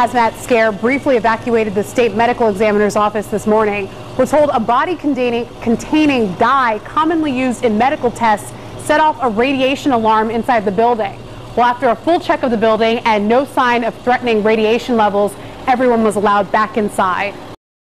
hazmat scare briefly evacuated the state medical examiner's office this morning. We're told a body containing, containing dye commonly used in medical tests set off a radiation alarm inside the building. Well, after a full check of the building and no sign of threatening radiation levels, everyone was allowed back inside.